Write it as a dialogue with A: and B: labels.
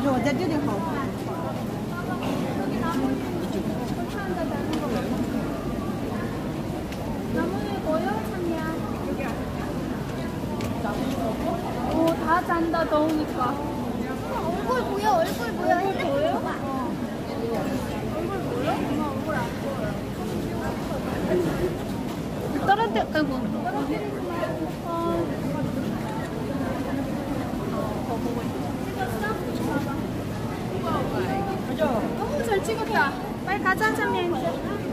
A: 是我在这里好看。
B: 나무는 뭐요, 참이야? 오, 다 잔다, 더우니까.
C: 얼굴 보여, 얼굴 보여. 핸드폰 봐봐.
B: 얼굴 보여? 엄마 얼굴 안 보여. 떨어뜨, 아이고. 어. 찍었어? 너무 잘 찍었다. 빨리 가자, 참이.